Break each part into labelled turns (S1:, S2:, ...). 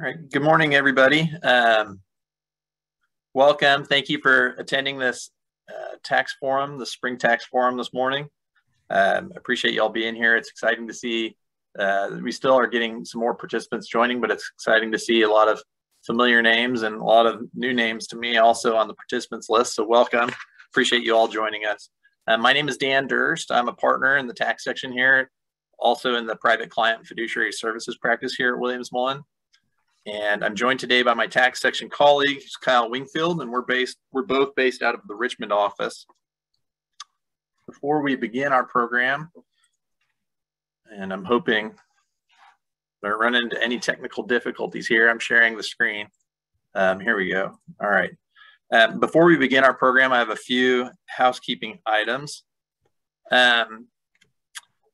S1: All right. Good morning, everybody. Um, welcome. Thank you for attending this uh, tax forum, the spring tax forum this morning. Um, appreciate y'all being here. It's exciting to see. Uh, we still are getting some more participants joining, but it's exciting to see a lot of familiar names and a lot of new names to me also on the participants list. So welcome. Appreciate you all joining us. Uh, my name is Dan Durst. I'm a partner in the tax section here, also in the private client fiduciary services practice here at Williams Mullen. And I'm joined today by my tax section colleague, Kyle Wingfield, and we're based, we're both based out of the Richmond office. Before we begin our program, and I'm hoping I run into any technical difficulties here. I'm sharing the screen. Um, here we go. All right. Um, before we begin our program, I have a few housekeeping items. Um,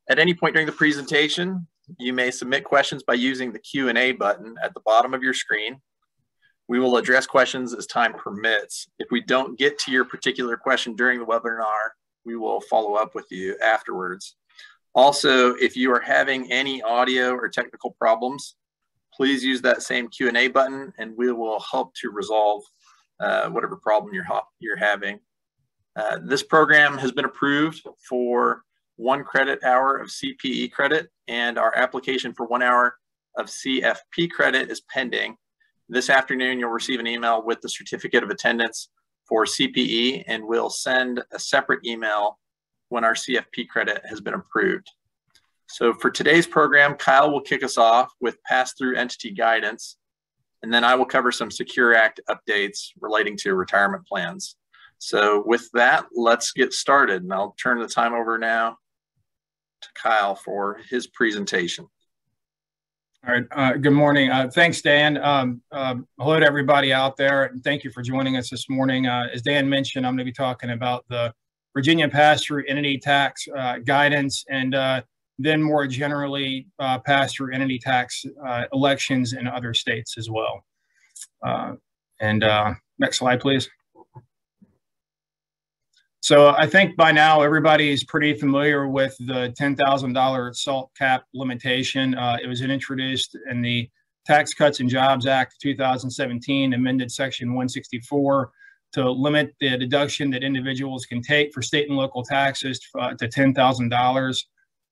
S1: at any point during the presentation, you may submit questions by using the Q&A button at the bottom of your screen. We will address questions as time permits. If we don't get to your particular question during the webinar, we will follow up with you afterwards. Also, if you are having any audio or technical problems, please use that same Q&A button and we will help to resolve uh, whatever problem you're, you're having. Uh, this program has been approved for one credit hour of CPE credit, and our application for one hour of CFP credit is pending. This afternoon, you'll receive an email with the certificate of attendance for CPE, and we'll send a separate email when our CFP credit has been approved. So for today's program, Kyle will kick us off with pass-through entity guidance, and then I will cover some Secure Act updates relating to retirement plans. So with that, let's get started. And I'll turn the time over now to Kyle for his presentation.
S2: All right. Uh, good morning. Uh, thanks, Dan. Um, uh, hello to everybody out there, and thank you for joining us this morning. Uh, as Dan mentioned, I'm going to be talking about the Virginia pass-through entity tax uh, guidance, and uh, then more generally, pass-through entity tax elections in other states as well. and next slide, please. So I think by now everybody is pretty familiar with the $10,000 SALT cap limitation. Uh, it was introduced in the Tax Cuts and Jobs Act 2017, amended Section 164 to limit the deduction that individuals can take for state and local taxes uh, to $10,000.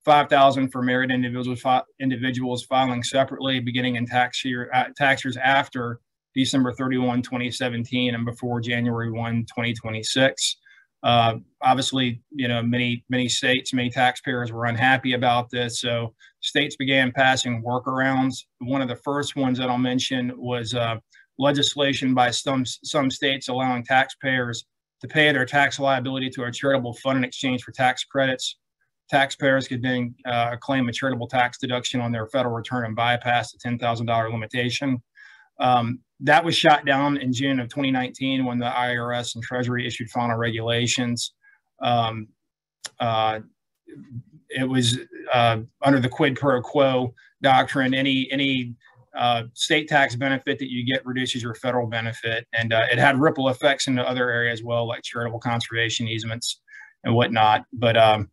S2: $5,000 for married individuals fi individuals filing separately beginning in tax year uh, tax years after December 31, 2017 and before January 1, 2026. Uh, obviously, you know, many many states, many taxpayers were unhappy about this, so states began passing workarounds. One of the first ones that I'll mention was uh, legislation by some some states allowing taxpayers to pay their tax liability to a charitable fund in exchange for tax credits. Taxpayers could then uh, claim a charitable tax deduction on their federal return and bypass the $10,000 limitation. Um, that was shot down in June of 2019 when the IRS and Treasury issued final regulations. Um, uh, it was uh, under the quid pro quo doctrine. Any any uh, state tax benefit that you get reduces your federal benefit, and uh, it had ripple effects into other areas as well, like charitable conservation easements and whatnot. But um,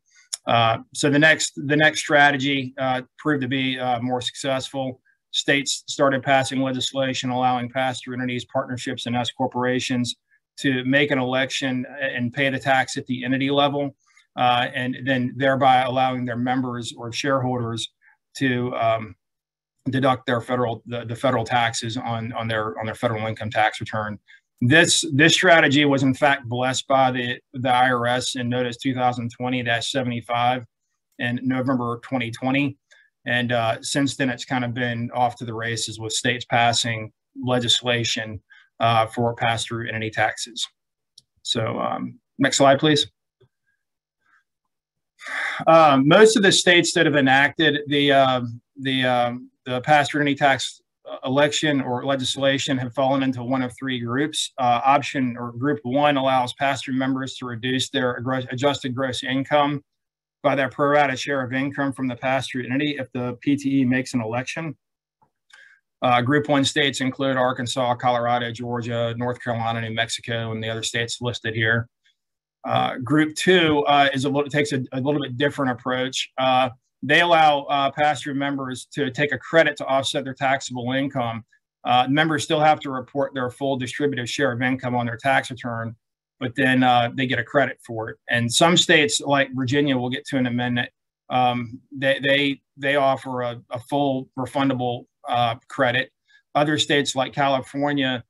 S2: uh, so the next the next strategy uh, proved to be more successful states started passing legislation allowing pass-through entities, partnerships, and S corporations to make an election and pay the tax at the entity level, uh, and then thereby allowing their members or shareholders to um, deduct their federal the, the federal taxes on on their on their federal income tax return. This this strategy was in fact blessed by the the IRS in Notice 2020-75 in November 2020. And uh, since then, it's kind of been off to the races with states passing legislation uh, for pass-through entity taxes. So um, next slide, please. Um, most of the states that have enacted the uh, the um, the pass-through entity tax uh, election or legislation have fallen into one of three groups. Uh, option or group one allows pass-through members to reduce their adjusted gross income by their pro rata share of income from the pass-through entity if the PTE makes an election. Uh, group one states include Arkansas, Colorado, Georgia, North Carolina, New Mexico, and the other states listed here. Uh, group two uh, is a little takes a, a, little bit different approach. Uh, they allow uh, pass-through members to take a credit to offset their taxable income Uh, members still have to report their full distributive share of income on their tax return, but then uh, they get a credit for it. And some states, like Virginia, we'll get to an amendment. um, they, they, they offer a, a full refundable uh, credit. Other states like California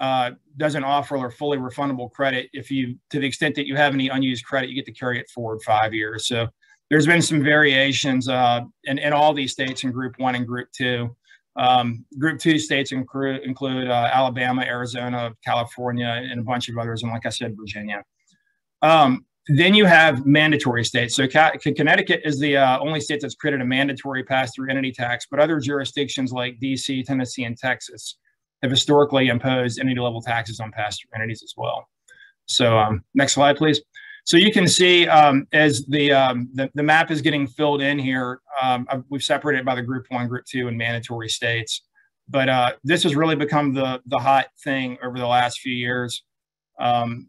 S2: uh, doesn't offer a fully refundable credit. If you, to the extent that you have any unused credit, you get to carry it forward five years. So there's been some variations uh, in, in all these states in Group One and Group Two. Um, group Two states include, include uh, Alabama, Arizona, California, and a bunch of others, and like I said, Virginia. Um, then you have mandatory states. So Connecticut is the uh, only state that's created a mandatory pass-through entity tax, but other jurisdictions like DC, Tennessee, and Texas have historically imposed entity level taxes on pass-through entities as well. So um, next slide, please. So you can see um, as the, um, the, the map is getting filled in here, um, we've separated by the group one, group two, and mandatory states. But uh, this has really become the the hot thing over the last few years. Um,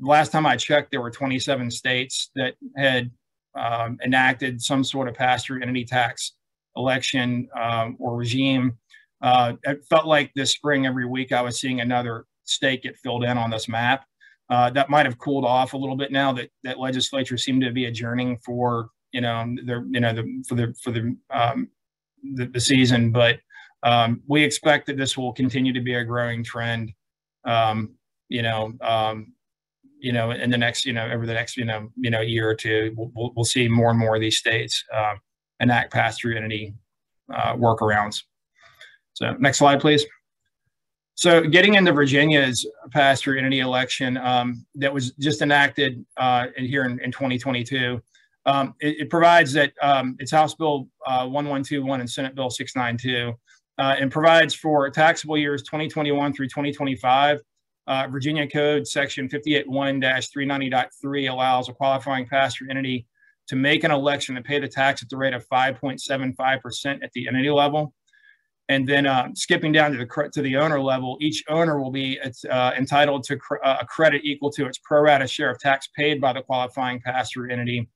S2: last time I checked, there were 27 states that had um, enacted some sort of pass-through entity tax election um, or regime. Uh, it felt like this spring, every week, I was seeing another state get filled in on this map. Uh, that might have cooled off a little bit now that that legislature seemed to be adjourning for you know the you know the for the for the um, the, the season, but um, we expect that this will continue to be a growing trend. Um, you know, um, you know, in the next, you know, over the next, you know, you know, year or two, we'll, we'll see more and more of these states uh, enact pass-through entity uh, workarounds. So next slide, please. So getting into Virginia's pass-through entity election um, that was just enacted uh, in, here in, in 2022, um, it, it, provides that um, it's House Bill uh, 1121 and Senate Bill 692, uh, and provides for taxable years 2021 through 2025 uh, Virginia Code Section 581-390.3 allows a qualifying pass-through entity to make an election to pay the tax at the rate of 5.75% at the entity level. And then uh, skipping down to the to the owner level, each owner will be uh, entitled to cr uh, a credit equal to its pro rata share of tax paid by the qualifying pass-through entity.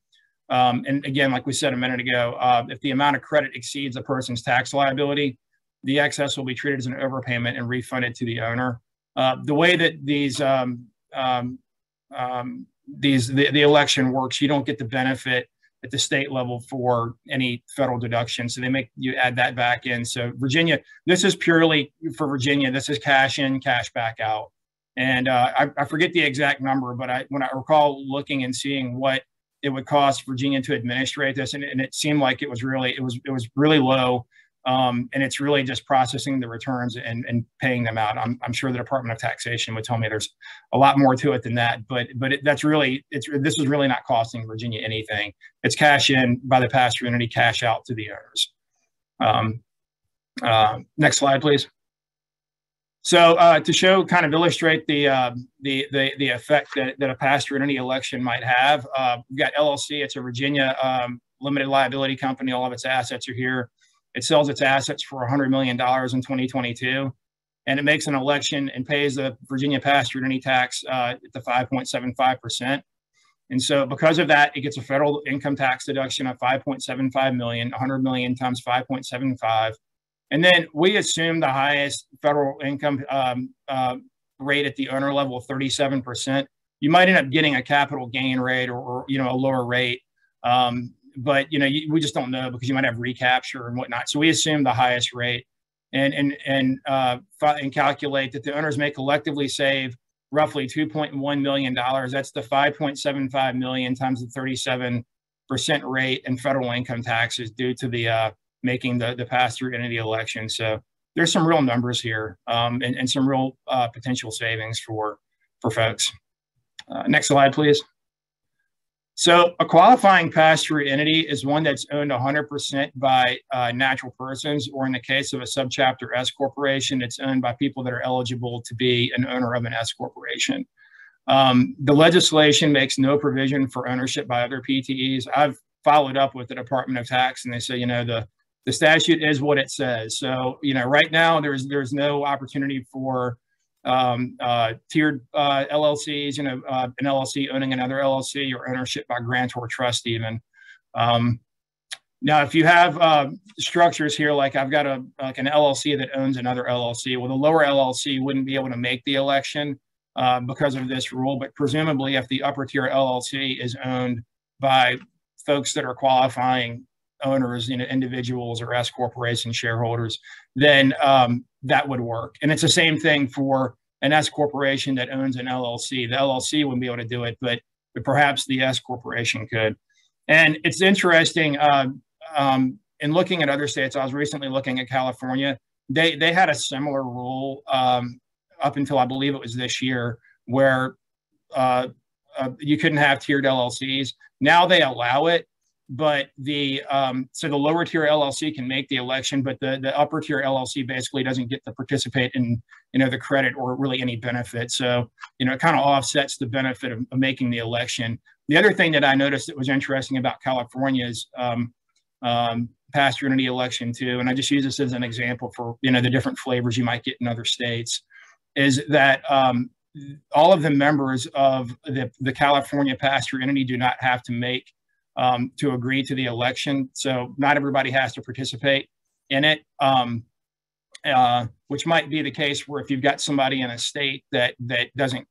S2: Um, and again, like we said a minute ago, uh, if the amount of credit exceeds a person's tax liability, the excess will be treated as an overpayment and refunded to the owner. Uh, the way that these um, um, um, these the, the election works, you don't get the benefit at the state level for any federal deduction. So they make you add that back in. So Virginia, this is purely for Virginia. This is cash in, cash back out. And uh, I, I, forget the exact number, but I when I recall looking and seeing what it would cost Virginia to administrate this, and, and it seemed like it was really it was it was really low. Um, and it's really just processing the returns and, and paying them out. I'm, I'm, sure the Department of Taxation would tell me there's a lot more to it than that, but but it, that's really it's this is really not costing Virginia anything. It's cash in by the pass-through entity, cash out to the owners. Um, uh, next slide, please. So uh, to show, kind of illustrate the uh, the, the the effect that, that a pass-through entity election might have, uh, we've got LLC. It's a Virginia um, limited liability company. All of its assets are here. It sells its assets for $100 million in 2022, and it makes an election and pays the Virginia pass-through entity tax uh, at the 5.75%. And so because of that, it gets a federal income tax deduction of 5.75 million, 100 million times 5.75. And then we assume the highest federal income um, uh, rate at the owner level of 37%. You might end up getting a capital gain rate or, or you know, a lower rate. Um, but you know you, we just don't know because you might have recapture and whatnot. So we assume the highest rate, and and and uh, and calculate that the owners may collectively save roughly 2.1 million dollars. That's the 5.75 million times the 37 percent rate in federal income taxes due to the uh, making the the pass through entity election. So there's some real numbers here um, and, and some real uh, potential savings for for folks. Uh, next slide, please. So a qualifying pass-through entity is one that's owned 100% by uh, natural persons, or in the case of a subchapter S corporation, it's owned by people that are eligible to be an owner of an S corporation. Um, the legislation makes no provision for ownership by other PTEs. I've followed up with the Department of Tax, and they say, you know, the the statute is what it says. So, you know, right now there's there's no opportunity for um, uh, tiered uh, LLCs, you know, uh, an LLC owning another LLC or ownership by grantor trust even. Um, now, if you have uh, structures here, like I've got a like an LLC that owns another LLC, well, the lower LLC wouldn't be able to make the election uh, because of this rule. But presumably, if the upper tier LLC is owned by folks that are qualifying owners, you know, individuals or S corporation shareholders, then um, that would work. And it's the same thing for an S corporation that owns an LLC. The LLC wouldn't be able to do it, but, but perhaps the S corporation could. And it's interesting. Uh, um, in looking at other states, I was recently looking at California. They they had a similar rule um, up until I believe it was this year, where uh, uh, you couldn't have tiered LLCs. Now they allow it, but the um, so the lower tier LLC can make the election, but the the upper tier LLC basically doesn't get to participate in you know the credit or really any benefit. So you know it kind of offsets the benefit of, of, making the election. The other thing that I noticed that was interesting about California's um, um, pass-through entity election too, and I just use this as an example for you know the different flavors you might get in other states, is that um, all of the members of the, the California pass-through entity do not have to make um, to agree to the election. So not everybody has to participate in it, um, uh, which might be the case where if you've got somebody in a state that that doesn't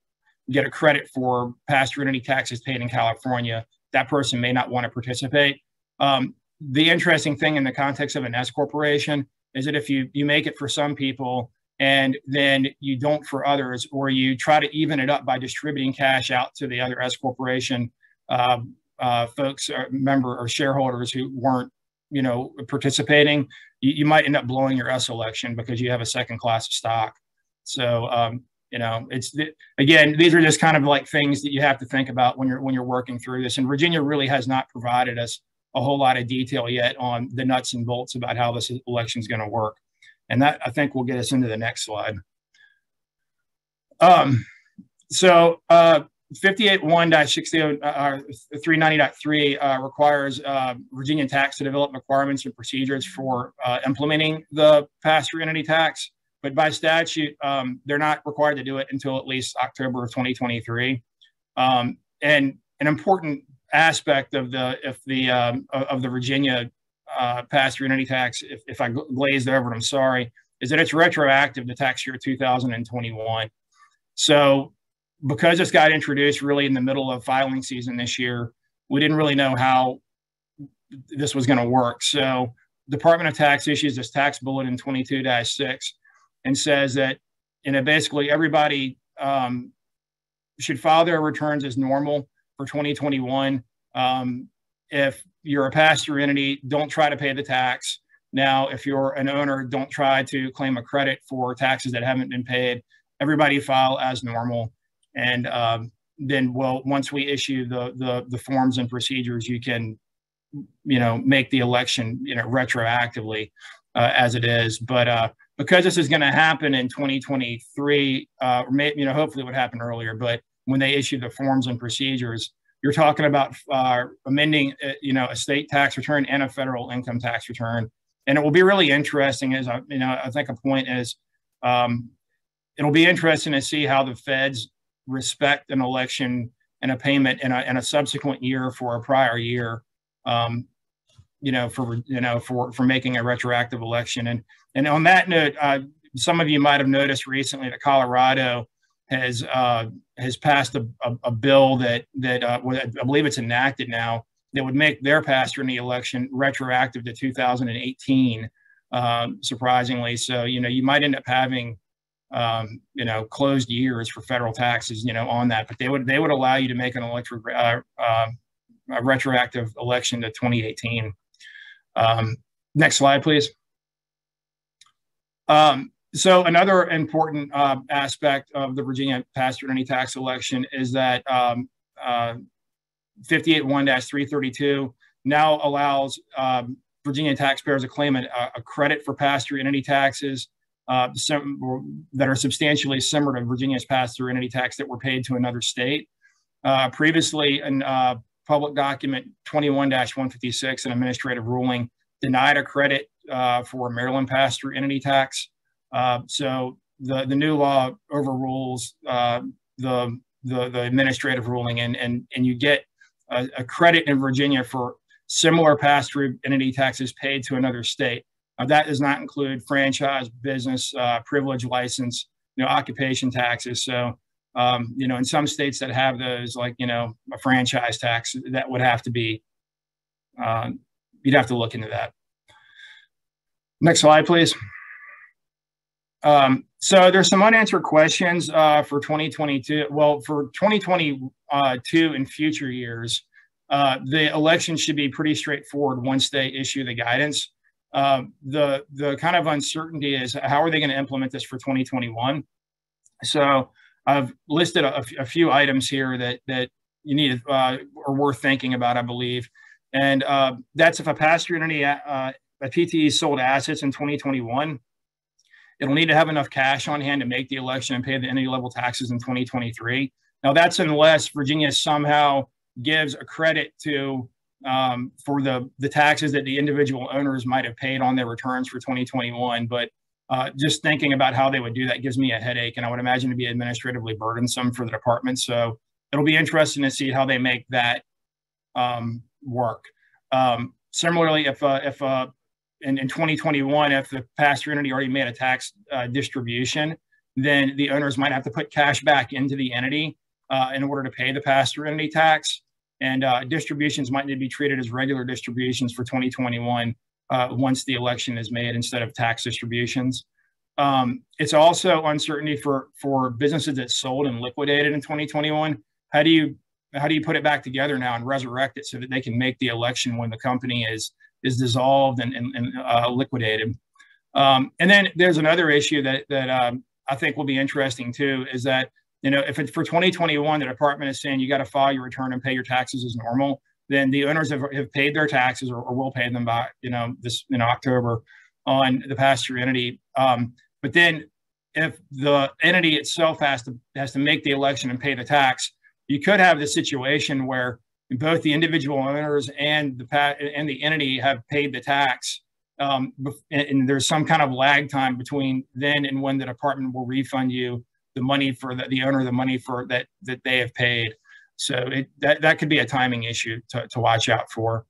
S2: get a credit for pass-through entity taxes paid in California, that person may not want to participate. Um, the interesting thing in the context of an S corporation is that if you you make it for some people and then you don't for others, or you try to even it up by distributing cash out to the other S corporation uh, uh, folks, or member or shareholders who weren't, you know, participating, you, you, might end up blowing your S election because you have a second class of stock. So, um, you know, it's again, these are just kind of like things that you have to think about when you're when you're working through this. And Virginia really has not provided us a whole lot of detail yet on the nuts and bolts about how this election is going to work. And that I think will get us into the next slide. Um, so uh, 58.1-60 uh, 390.3 uh, requires uh, Virginia tax to develop requirements and procedures for uh, implementing the pass-through entity tax. But by statute, um, they're not required to do it until at least October of 2023. Um, and an important aspect of the if the um, of the Virginia uh, pass-through entity tax, if, if I glazed over it, I'm sorry, is that it's retroactive to tax year 2021. So because this got introduced really in the middle of filing season this year, we didn't really know how this was going to work. So Department of Tax issues this tax bulletin 22-6 and says that you know basically everybody um, should file their returns as normal for 2021. Um, if you're a pass-through entity, don't try to pay the tax. Now, if you're an owner, don't try to claim a credit for taxes that haven't been paid. Everybody file as normal. And um, then, well, once we issue the, the, the forms and procedures, you can, you know, make the election, you know, retroactively uh, as it is. But uh, because this is going to happen in 2023, uh, may, you know, hopefully it would happen earlier, but when they issue the forms and procedures, you're talking about uh, amending, uh, you know, a state tax return and a federal income tax return. And it will be really interesting as I, you know, I think a point is um, it'll be interesting to see how the feds respect an election and a payment in a, in a subsequent year for a prior year. Um, you know, for you know, for for making a retroactive election. And and on that note, uh, some of you might have noticed recently that Colorado has uh, has passed a, a, a, bill that that uh, I believe it's enacted now that would make their pass-through entity election retroactive to 2018. Um, surprisingly, so you know you might end up having um, you know closed years for federal taxes, you know, on that, but they would they would allow you to make an electric uh, um, a retroactive election to 2018. Um, next slide, please. Um, so another important uh, aspect of the Virginia pass-through tax election is that um, uh, 581-332 now allows Virginia taxpayers to claim a, a credit for pass-through entity taxes uh, some, that are substantially similar to Virginia's pass-through entity tax that were paid to another state. Uh, previously, in uh, public document 21-156, an administrative ruling denied a credit uh, for Maryland pass-through entity tax. Uh, so the, the new law overrules uh, the, the, the administrative ruling and, and, and you get a, a, credit in Virginia for similar pass-through entity taxes paid to another state. Uh, that does not include franchise, business, uh, privilege license, you know, occupation taxes. So, um, you know, in some states that have those, like you know, a franchise tax, that would have to be, uh, you'd have to look into that. Next slide, please. Um, so there's some unanswered questions uh, for 2022. Well, for 2022 and future years, uh, the election should be pretty straightforward once they issue the guidance. Uh, the the kind of uncertainty is how are they going to implement this for 2021? So I've listed a, a few items here that that you need uh, are worth thinking about, I believe, and uh, that's if a pass-through entity uh, a PTE sold assets in 2021 It'll need to have enough cash on hand to make the election and pay the entity level taxes in 2023. Now, that's unless Virginia somehow gives a credit to um, for the the taxes that the individual owners might have paid on their returns for 2021. But uh, just thinking about how they would do that gives me a headache, and I would imagine to be administratively burdensome for the department. So it'll be interesting to see how they make that um, work. Um, similarly, if uh, if uh, in, in 2021, if the pass-through entity already made a tax uh, distribution, then the owners might have to put cash back into the entity uh, in order to pay the pass-through entity tax. And uh, distributions might need to be treated as regular distributions for 2021 uh, once the election is made instead of tax distributions. Um, it's also uncertainty for for businesses that sold and liquidated in 2021. How do you how do you put it back together now and resurrect it so that they can make the election when the company is is dissolved and, and, and uh, liquidated. Um, and then there's another issue that, that um, I think will be interesting too, is that, you know, if it's for 2021, the department is saying you got to file your return and pay your taxes as normal, then the owners have, have paid their taxes or, or will pay them by, you know, this in October on the pass-through entity. Um, but then if the entity itself has to has to make the election and pay the tax, you could have the situation where both the individual owners and the and the entity have paid the tax. Um, and there's some kind of lag time between then and when the department will refund you the money for the, the owner, the money for that that they have paid. So it, that that could be a timing issue to, to watch out for.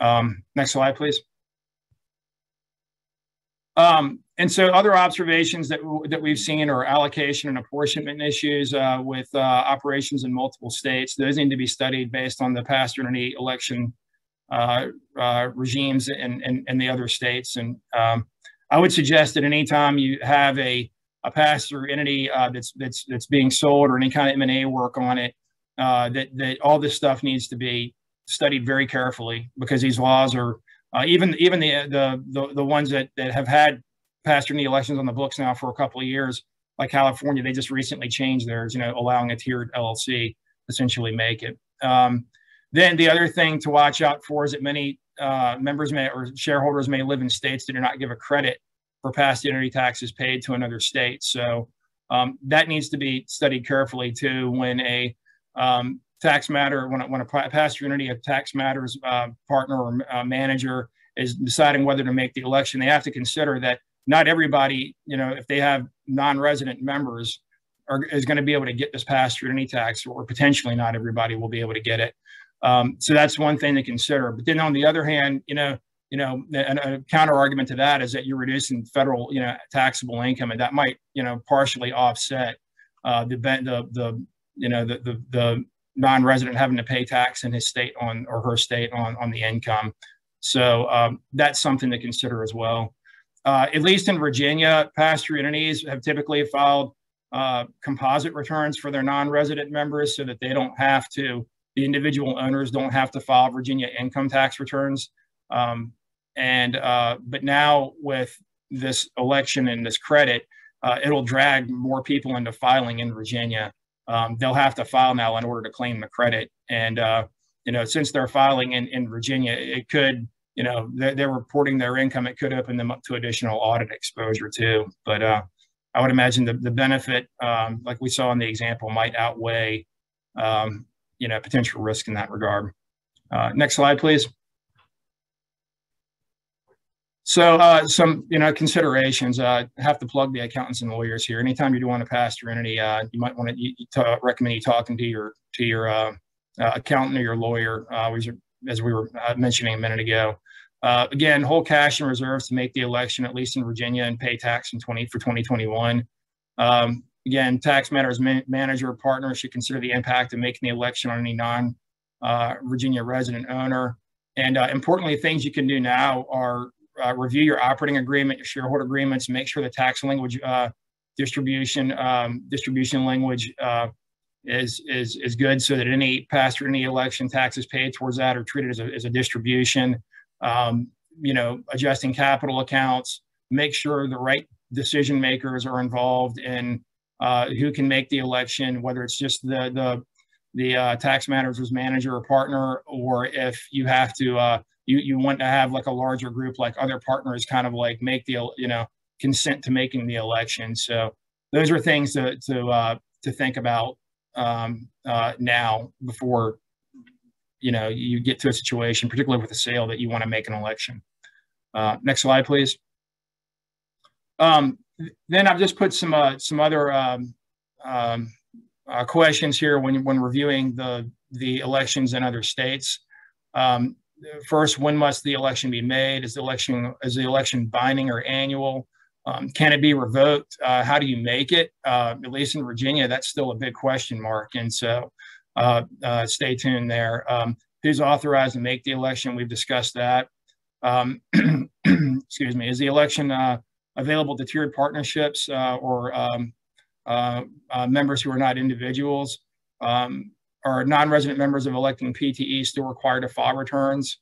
S2: Um, next slide, please. Um, and so other observations that, that we've seen are allocation and apportionment issues uh, with uh, operations in multiple states. Those need to be studied based on the pass-through entity election uh, uh, regimes in, in, in, the other states. And um, I would suggest that anytime you have a, a pass-through entity uh, that's, that's, that's being sold or any kind of M&A work on it, uh, that, that all this stuff needs to be studied very carefully because these laws are uh, even even the, the, the the ones that that have had pass-through elections on the books now for a couple of years, like California, they just recently changed theirs, you know, allowing a tiered LLC essentially make it. Um, then the other thing to watch out for is that many uh, members may or shareholders may live in states that do not give a credit for pass-through entity taxes paid to another state. So um, that needs to be studied carefully too when a um, tax matter, when a, when a pass-through entity of tax matters uh, partner or uh, manager is deciding whether to make the election, they have to consider that not everybody, you know, if they have non-resident members, are, is going to be able to get this pass-through entity tax, or potentially not everybody will be able to get it. Um, so that's one thing to consider. But then on the other hand, you know, you know, a, a counter argument to that is that you're reducing federal, you know, taxable income, and that might, you know, partially offset uh, the the the you know the the, the non-resident having to pay tax in his state on or her state on on the income. So um, that's something to consider as well. Uh, at least in Virginia, pass-through entities have typically filed uh, composite returns for their non-resident members so that they don't have to, the individual owners don't have to file Virginia income tax returns. Um, and, uh, but now with this election and this credit, uh, it'll drag more people into filing in Virginia. Um, they'll have to file now in order to claim the credit. And, uh, you know, since they're filing in, in Virginia, it could you know they're, they're, reporting their income it could open them up to additional audit exposure too but uh, i would imagine the, the benefit um, like we saw in the example might outweigh um, you know potential risk in that regard uh, next slide please so uh, some you know considerations uh, have to plug the accountants and lawyers here anytime you're doing a pass-through entity uh, you might want to you, you recommend you talking to your to your uh, uh, accountant or your lawyer. Uh, as we were mentioning a minute ago. Again, hold cash and reserves to make the election, at least in Virginia, and pay tax in 20 for 2021. Um, again, tax matters man- manager or partner should consider the impact of making the election on any non uh, Virginia resident owner. And uh, importantly, things you can do now are uh, review your operating agreement, your shareholder agreements, make sure the tax language uh, distribution um, distribution language uh, is is is good, so that any pass-through entity election taxes paid towards that are treated as a, as a distribution. Um, you know, adjusting capital accounts, make sure the right decision makers are involved in uh, who can make the election, whether it's just the the the uh, tax managers manager or partner, or if you have to uh, you you want to have like a larger group like other partners kind of like make the you know consent to making the election. So those are things to to uh, to think about um, uh, now before you know you get to a situation, particularly with a sale, that you want to make an election. Uh, next slide, please. Um, then I've just put some uh, some other um, um, uh, questions here when when reviewing the the elections in other states. Um, first, when must the election be made? Is the election is the election binding or annual? Um, can it be revoked? Uh, how do you make it? Uh, at least in Virginia, that's still a big question mark. And so, uh, uh stay tuned there. Um, who's authorized to make the election? We've discussed that. Um, excuse me. Is the election uh, available to tiered partnerships uh, or um, members who are not individuals? Are non-resident members of electing PTE still required to file returns?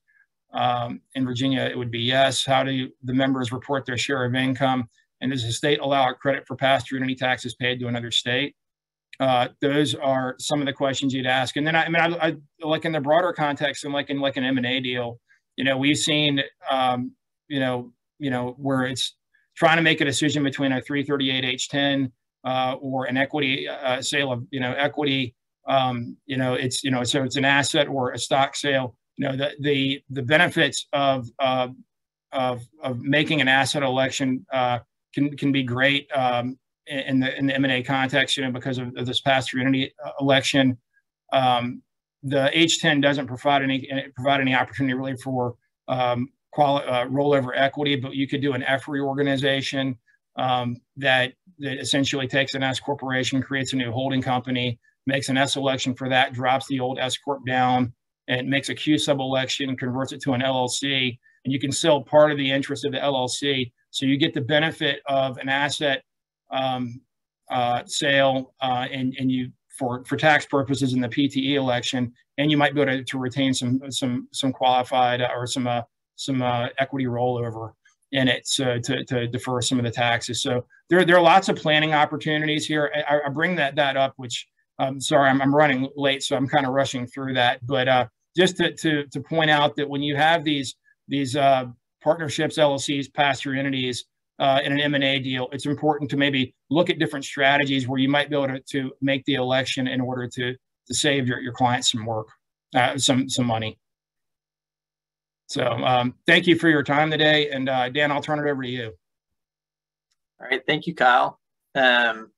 S2: Um, in Virginia, it would be yes. How do you, the members report their share of income? And does the state allow a credit for pass-through entity taxes paid to another state? Uh, those are some of the questions you'd ask. And then I, I mean, I, I, like in the broader context and like in like an M&A deal, you know, we've seen, um, you know, you know, where it's trying to make a decision between a 338H10 uh, or an equity uh, sale of, you know, equity um, you know, it's you know, so it's an asset or a stock sale. You know, the the the benefits of uh, of of making an asset election uh, can can be great um, in the in the M and A context. You know, because of, of this pass-through entity uh, election, um, the H10 doesn't provide any provide any opportunity really for um, quali- uh, rollover equity, but you could do an F reorganization um, that that essentially takes an S corporation, creates a new holding company makes an S election for that, drops the old S corp down, and makes a Q sub election, converts it to an LLC, and you can sell part of the interest of the LLC. So you get the benefit of an asset um, uh, sale, uh, and and you for for tax purposes in the PTE election, and you might be able to, to retain some some some qualified or some uh, some uh, equity rollover in it so to, to defer some of the taxes. So there, there are lots of planning opportunities here. I, I bring that that up, which um, sorry, I'm, I'm running late, so I'm kind of rushing through that. But uh, just to, to, to point out that when you have these these uh, partnerships, LLCs, pass-through entities uh, in an M&A deal, it's important to maybe look at different strategies where you might be able to, to make the election in order to to save your, your clients some work, uh, some some money. So um, thank you for your time today, and uh, Dan, I'll turn it over to you.
S1: All right, thank you, Kyle. Um,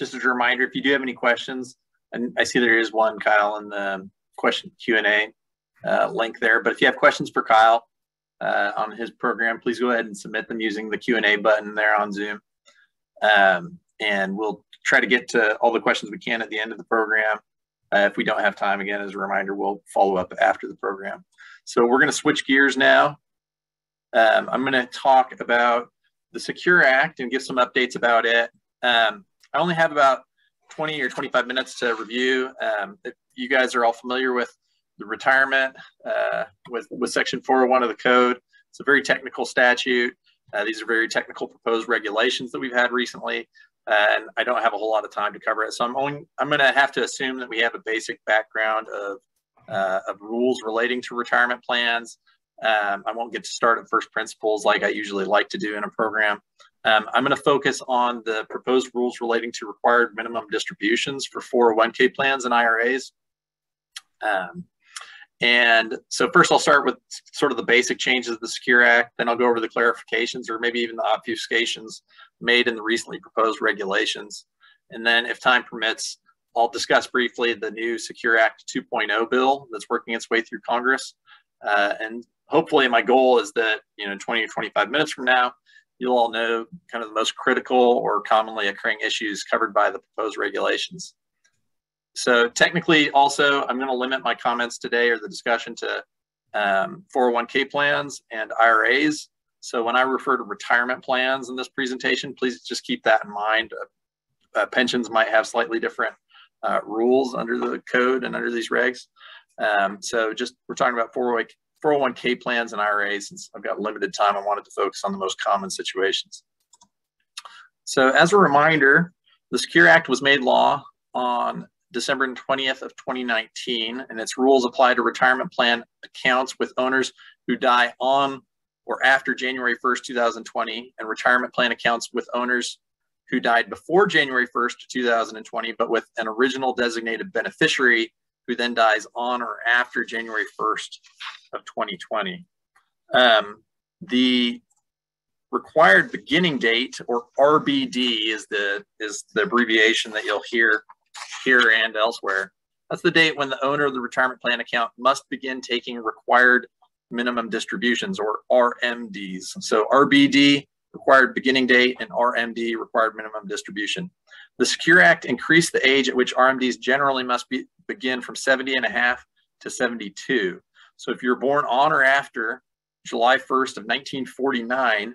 S1: just as a reminder, if you do have any questions, and I see there is one, Kyle, in the question Q&A uh, link there. But if you have questions for Kyle uh, on his program, please go ahead and submit them using the Q&A button there on Zoom. Um, and we'll try to get to all the questions we can at the end of the program. Uh, if we don't have time, again, as a reminder, we'll follow up after the program. So we're going to switch gears now. Um, I'm going to talk about the Secure Act and give some updates about it. Um, I only have about 20 or 25 minutes to review. Um, if you guys are all familiar with the retirement uh, with, with Section 401 of the code, it's a very technical statute. Uh, these are very technical proposed regulations that we've had recently, and I don't have a whole lot of time to cover it. So I'm only, I'm going to have to assume that we have a basic background of, uh, of rules relating to retirement plans. Um, I won't get to start at first principles like I usually like to do in a program. Um, I'm going to focus on the proposed rules relating to required minimum distributions for 401k plans and IRAs. Um, and so first I'll start with sort of the basic changes of the Secure Act, then I'll go over the clarifications or maybe even the obfuscations made in the recently proposed regulations. And then if time permits, I'll discuss briefly the new Secure Act 2.0 bill that's working its way through Congress. Uh, and hopefully my goal is that, you know, 20 or 25 minutes from now, you'll all know kind of the most critical or commonly occurring issues covered by the proposed regulations. So technically also, I'm gonna limit my comments today or the discussion to um, 401k plans and IRAs. So when I refer to retirement plans in this presentation, please just keep that in mind. Uh, uh, pensions might have slightly different uh, rules under the code and under these regs. Um, so just we're talking about 401k, 401k plans and IRAs. Since I've got limited time, I wanted to focus on the most common situations. So as a reminder, the Secure Act was made law on December 20th of 2019, and its rules apply to retirement plan accounts with owners who die on or after January 1st, 2020, and retirement plan accounts with owners who died before January 1st, 2020, but with an original designated beneficiary who then dies on or after January 1st of 2020. Um, the required beginning date or RBD is the is the abbreviation that you'll hear here and elsewhere. That's the date when the owner of the retirement plan account must begin taking required minimum distributions or RMDs. So RBD required beginning date and RMD required minimum distribution. The Secure Act increased the age at which RMDs generally must be, begin from 70 and a half to 72. So if you're born on or after July 1st of 1949,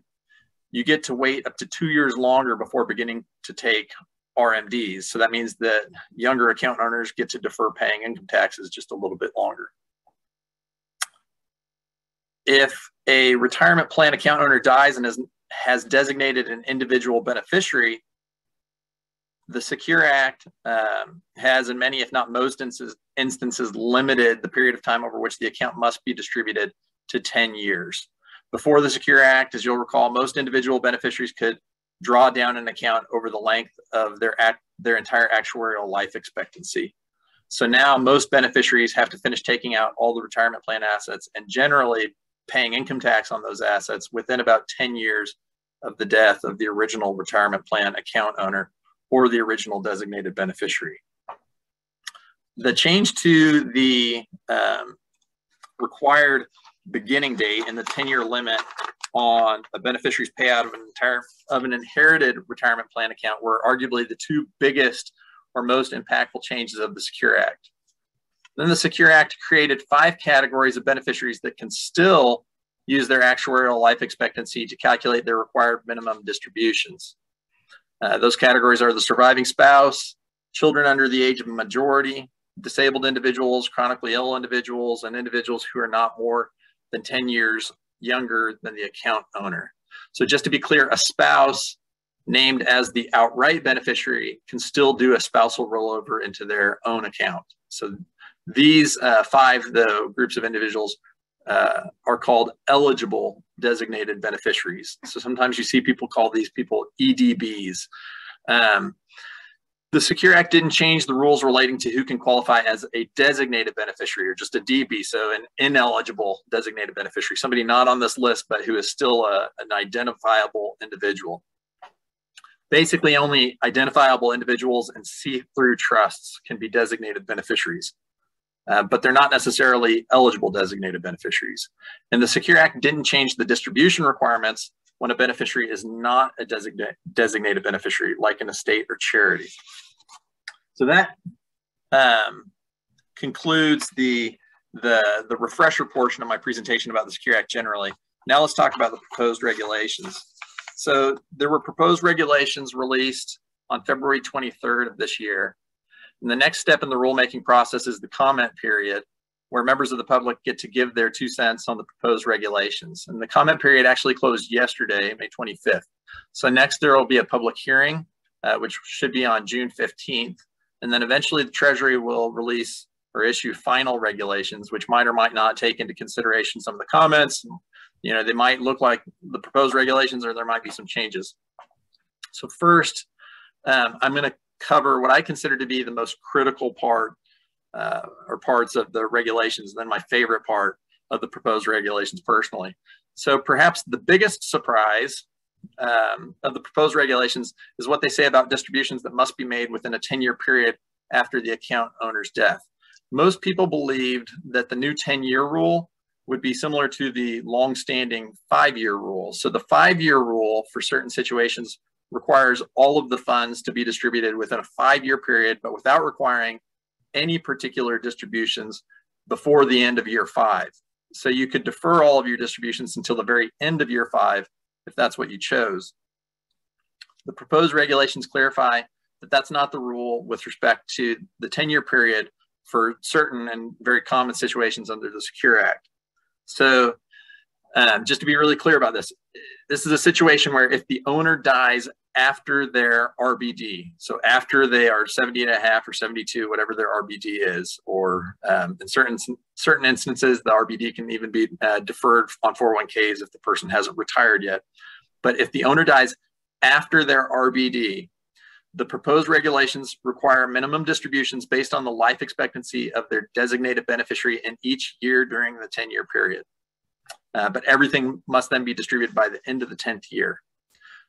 S1: you get to wait up to two years longer before beginning to take RMDs. So that means that younger account owners get to defer paying income taxes just a little bit longer. If a retirement plan account owner dies and is, has designated an individual beneficiary, the Secure Act um, has, in many, if not most instances, instances, limited the period of time over which the account must be distributed to 10 years. Before the Secure Act, as you'll recall, most individual beneficiaries could draw down an account over the length of their act, their entire actuarial life expectancy. So now most beneficiaries have to finish taking out all the retirement plan assets and generally paying income tax on those assets within about 10 years of the death of the original retirement plan account owner or the original designated beneficiary. The change to the um, required beginning date and the 10 year limit on a beneficiary's payout of an entire of an inherited retirement plan account were arguably the two biggest or most impactful changes of the Secure Act. Then the Secure Act created five categories of beneficiaries that can still use their actuarial life expectancy to calculate their required minimum distributions. Uh, those categories are the surviving spouse, children under the age of majority, disabled individuals, chronically ill individuals, and individuals who are not more than 10 years younger than the account owner. So just to be clear, a spouse named as the outright beneficiary can still do a spousal rollover into their own account. So these uh, five the groups of individuals uh, are called eligible designated beneficiaries. So sometimes you see people call these people EDBs. Um, the Secure Act didn't change the rules relating to who can qualify as a designated beneficiary or just a DB, so an ineligible designated beneficiary, somebody not on this list but who is still a, an identifiable individual. Basically, only identifiable individuals and see-through trusts can be designated beneficiaries, uh, but they're not necessarily eligible designated beneficiaries. And the Secure Act didn't change the distribution requirements when a beneficiary is not a designated, designated beneficiary, like an estate or charity. So that um, concludes the, the, the refresher portion of my presentation about the Secure Act generally. Now let's talk about the proposed regulations. So there were proposed regulations released on February 23rd of this year. And the next step in the rulemaking process is the comment period, where members of the public get to give their two cents on the proposed regulations. And the comment period actually closed yesterday, May 25th. So next there will be a public hearing, uh, which should be on June 15th. And then eventually the Treasury will release or issue final regulations, which might or might not take into consideration some of the comments. You know, they might look like the proposed regulations or there might be some changes. So first, um, I'm going to cover what I consider to be the most critical part uh, or parts of the regulations, and then my favorite part of the proposed regulations personally. So perhaps the biggest surprise um, of the proposed regulations is what they say about distributions that must be made within a 10-year period after the account owner's death. Most people believed that the new 10-year rule would be similar to the long-standing five-year rule. So the five-year rule for certain situations requires all of the funds to be distributed within a five-year period, but without requiring any particular distributions before the end of year five. So you could defer all of your distributions until the very end of year five, if that's what you chose. The proposed regulations clarify that that's not the rule with respect to the 10-year period for certain and very common situations under the Secure Act. So um, just to be really clear about this, this is a situation where if the owner dies after their RBD, so after they are 70 and a half or 72, whatever their RBD is, or um, in certain certain instances, the RBD can even be uh, deferred on 401ks if the person hasn't retired yet. But if the owner dies after their RBD, the proposed regulations require minimum distributions based on the life expectancy of their designated beneficiary in each year during the 10 year period. Uh, but everything must then be distributed by the end of the 10th year.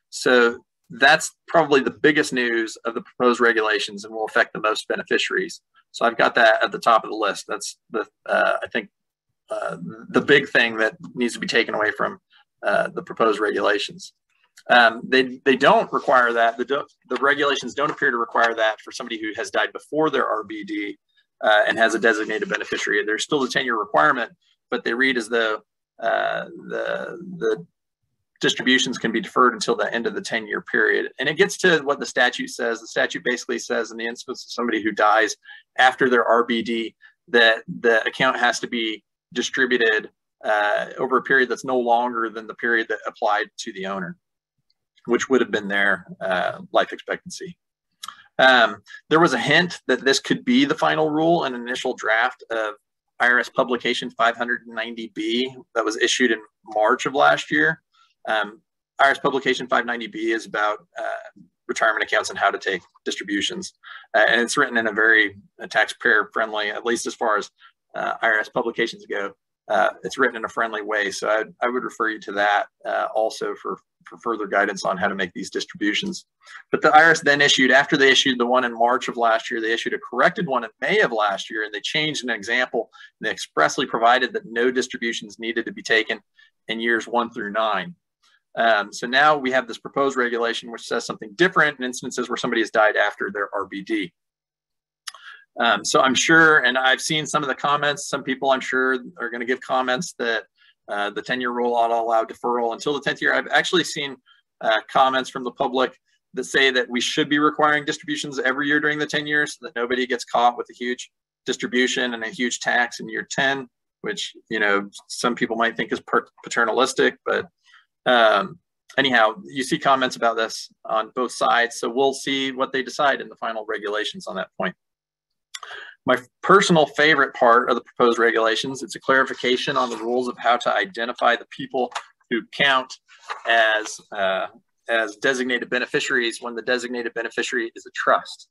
S1: So that's probably the biggest news of the proposed regulations and will affect the most beneficiaries. So I've got that at the top of the list. That's the, uh, I think, uh, the big thing that needs to be taken away from uh, the proposed regulations. Um, they, they don't require that. The, the regulations don't appear to require that for somebody who has died before their RBD uh, and has a designated beneficiary. There's still the 10 year requirement, but they read as though uh, the the distributions can be deferred until the end of the 10 year period. And it gets to what the statute says. The statute basically says in the instance of somebody who dies after their RBD, that the account has to be distributed uh, over a period that's no longer than the period that applied to the owner, which would have been their uh, life expectancy. Um, there was a hint that this could be the final rule, an initial draft of IRS publication 590B that was issued in March of last year. Um, IRS publication 590B is about uh, retirement accounts and how to take distributions. Uh, and it's written in a very uh, taxpayer friendly, at least as far as uh, IRS publications go. Uh, it's written in a friendly way. So I, I would refer you to that uh, also for for further guidance on how to make these distributions. But the IRS then issued, after they issued the one in March of last year, they issued a corrected one in May of last year, and they changed an example. they expressly provided that no distributions needed to be taken in years one through nine. Um, so now we have this proposed regulation which says something different in instances where somebody has died after their RBD. Um, so I'm sure, and I've seen some of the comments, some people I'm sure are going to give comments that uh, the 10 year rule ought to allow deferral until the 10th year. I've actually seen uh, comments from the public that say that we should be requiring distributions every year during the 10 years so that nobody gets caught with a huge distribution and a huge tax in year 10, which, you know, some people might think is paternalistic, but um, anyhow, you see comments about this on both sides. So we'll see what they decide in the final regulations on that point. My personal favorite part of the proposed regulations, it's a clarification on the rules of how to identify the people who count as, uh, as designated beneficiaries when the designated beneficiary is a trust.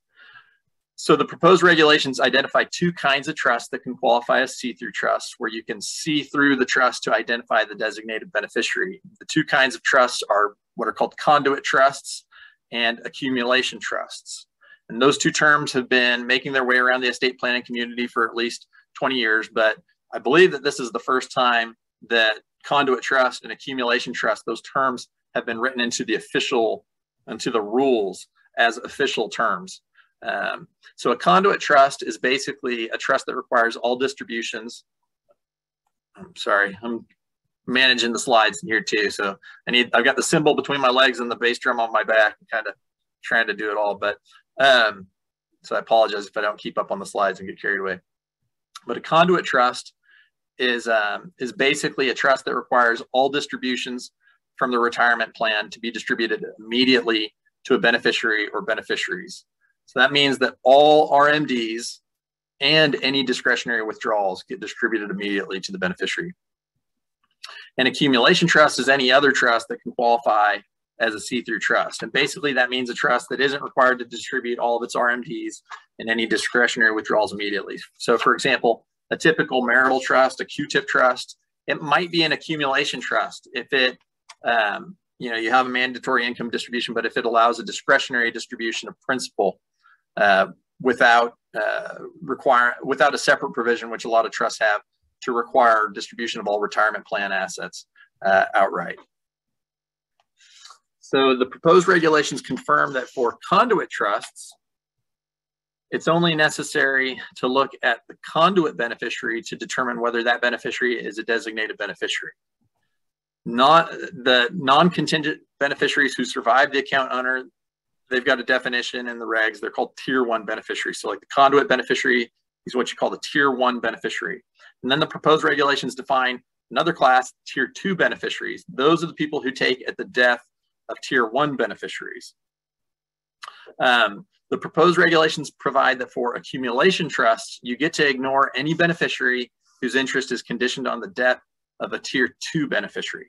S1: So the proposed regulations identify two kinds of trusts that can qualify as see-through trusts, where you can see through the trust to identify the designated beneficiary. The two kinds of trusts are what are called conduit trusts and accumulation trusts. And those two terms have been making their way around the estate planning community for at least 20 years. But I believe that this is the first time that conduit trust and accumulation trust, those terms have been written into the official, into the rules as official terms. Um, so a conduit trust is basically a trust that requires all distributions. I'm sorry, I'm managing the slides in here too. So I need, I've got the cymbal between my legs and the bass drum on my back, kind of trying to do it all. But um, so I apologize if I don't keep up on the slides and get carried away. But a conduit trust is, um, is basically a trust that requires all distributions from the retirement plan to be distributed immediately to a beneficiary or beneficiaries. So that means that all RMDs and any discretionary withdrawals get distributed immediately to the beneficiary. An accumulation trust is any other trust that can qualify as a see-through trust. And basically that means a trust that isn't required to distribute all of its RMDs and any discretionary withdrawals immediately. So for example, a typical marital trust, a QTIP trust, it might be an accumulation trust if it, um, you know, you have a mandatory income distribution, but if it allows a discretionary distribution of principal, uh, without uh, require without a separate provision, which a lot of trusts have, to require distribution of all retirement plan assets uh, outright. So the proposed regulations confirm that for conduit trusts, it's only necessary to look at the conduit beneficiary to determine whether that beneficiary is a designated beneficiary. Not the non-contingent beneficiaries who survive the account owner, they've got a definition in the regs. They're called tier one beneficiaries. So like the conduit beneficiary is what you call the tier one beneficiary. And then the proposed regulations define another class, tier two beneficiaries. Those are the people who take at the death of tier one beneficiaries. Um, the proposed regulations provide that for accumulation trusts, you get to ignore any beneficiary whose interest is conditioned on the death of a tier two beneficiary.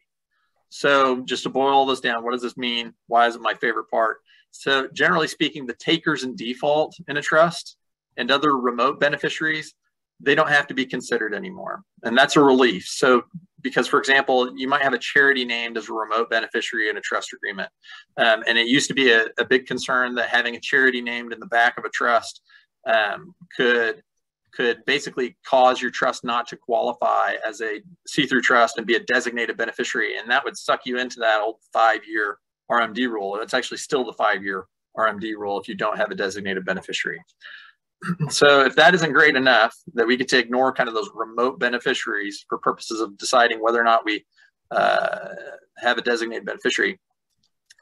S1: So just to boil all this down, what does this mean? Why is it my favorite part? So generally speaking, the takers in default in a trust and other remote beneficiaries, they don't have to be considered anymore. And that's a relief. So because for example, you might have a charity named as a remote beneficiary in a trust agreement. Um, and it used to be a, a, big concern that having a charity named in the back of a trust um, could could basically cause your trust not to qualify as a see-through trust and be a designated beneficiary. And that would suck you into that old five-year RMD rule. It's actually still the five-year RMD rule if you don't have a designated beneficiary. so if that isn't great enough that we get to ignore kind of those remote beneficiaries for purposes of deciding whether or not we uh, have a designated beneficiary,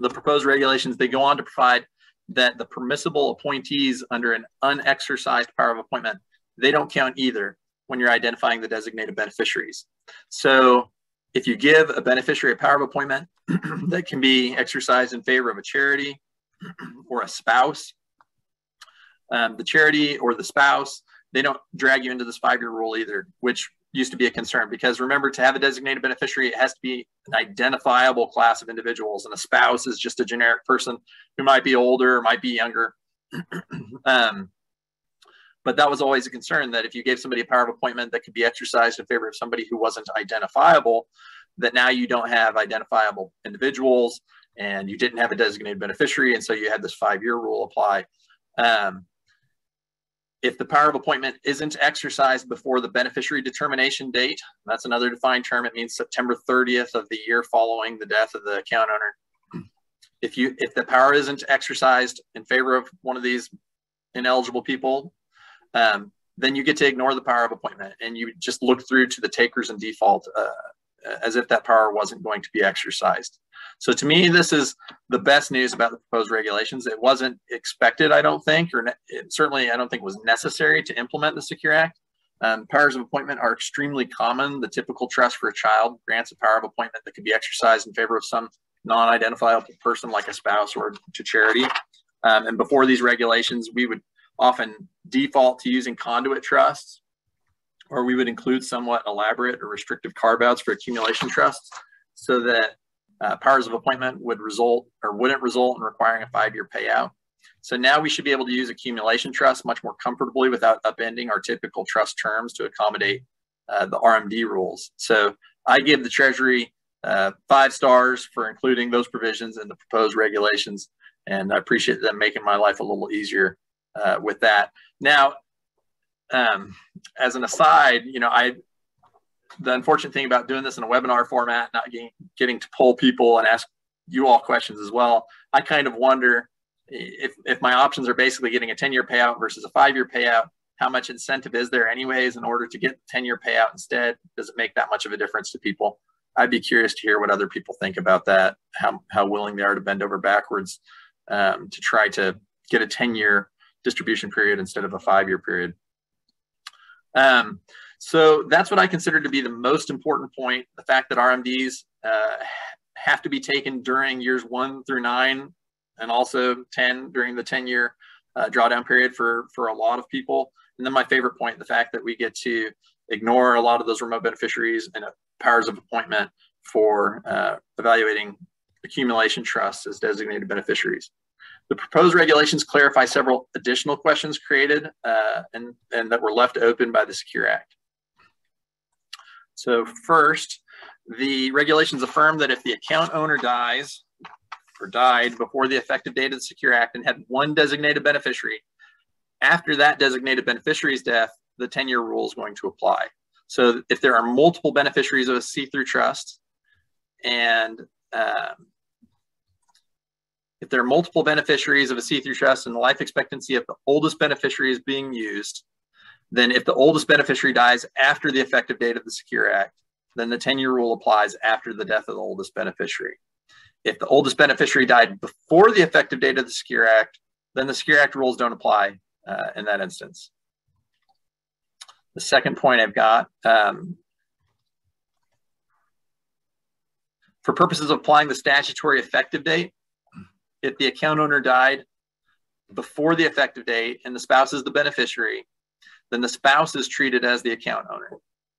S1: the proposed regulations, they go on to provide that the permissible appointees under an unexercised power of appointment, they don't count either when you're identifying the designated beneficiaries. So if you give a beneficiary a power of appointment that can be exercised in favor of a charity or a spouse, um, the charity or the spouse, they don't drag you into this five-year rule either, which used to be a concern because remember to have a designated beneficiary, it has to be an identifiable class of individuals and a spouse is just a generic person who might be older, might be younger. um, but that was always a concern that if you gave somebody a power of appointment that could be exercised in favor of somebody who wasn't identifiable, that now you don't have identifiable individuals and you didn't have a designated beneficiary. And so you had this five-year rule apply. Um, if the power of appointment isn't exercised before the beneficiary determination date, that's another defined term. It means September 30th of the year following the death of the account owner. If you if the power isn't exercised in favor of one of these ineligible people, um, then you get to ignore the power of appointment and you just look through to the takers in default uh, as if that power wasn't going to be exercised. So to me, this is the best news about the proposed regulations. It wasn't expected, I don't think, or certainly I don't think was necessary to implement the Secure Act. Um, powers of appointment are extremely common. The typical trust for a child grants a power of appointment that can be exercised in favor of some non-identifiable person like a spouse or to charity. Um, and before these regulations, we would often default to using conduit trusts, or we would include somewhat elaborate or restrictive carve-outs for accumulation trusts so that uh, powers of appointment would result or wouldn't result in requiring a five-year payout. So now we should be able to use accumulation trusts much more comfortably without upending our typical trust terms to accommodate uh, the RMD rules. So I give the Treasury uh, five stars for including those provisions in the proposed regulations, and I appreciate them making my life a little easier uh, with that. Now, um, as an aside, you know, I the unfortunate thing about doing this in a webinar format, not getting, getting to pull people and ask you all questions as well, I kind of wonder if, if my options are basically getting a 10 year payout versus a five year payout, how much incentive is there anyways in order to get 10 year payout instead? Does it make that much of a difference to people? I'd be curious to hear what other people think about that, how, how willing they are to bend over backwards um, to try to get a 10 year distribution period instead of a five year period. Um, so that's what I consider to be the most important point, the fact that RMDs uh, have to be taken during years one through nine and also 10 during the 10 year uh, drawdown period for, for a lot of people. And then my favorite point, the fact that we get to ignore a lot of those remote beneficiaries and powers of appointment for uh, evaluating accumulation trusts as designated beneficiaries. The proposed regulations clarify several additional questions created uh, and, and that were left open by the Secure Act. So first, the regulations affirm that if the account owner dies or died before the effective date of the Secure Act and had one designated beneficiary, after that designated beneficiary's death, the 10-year rule is going to apply. So if there are multiple beneficiaries of a see-through trust, and um, if there are multiple beneficiaries of a see-through trust and the life expectancy of the oldest beneficiary is being used, then if the oldest beneficiary dies after the effective date of the Secure Act, then the 10-year rule applies after the death of the oldest beneficiary. If the oldest beneficiary died before the effective date of the Secure Act, then the Secure Act rules don't apply uh, in that instance. The second point I've got, um, for purposes of applying the statutory effective date, if the account owner died before the effective date and the spouse is the beneficiary, then the spouse is treated as the account owner.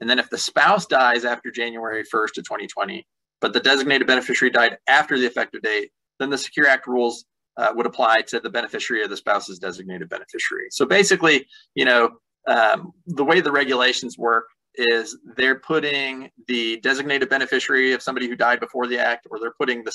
S1: And then if the spouse dies after January 1st of 2020, but the designated beneficiary died after the effective date, then the Secure Act rules uh, would apply to the beneficiary of the spouse's designated beneficiary. So basically, you know, um, the way the regulations work is they're putting the designated beneficiary of somebody who died before the act, or they're putting the,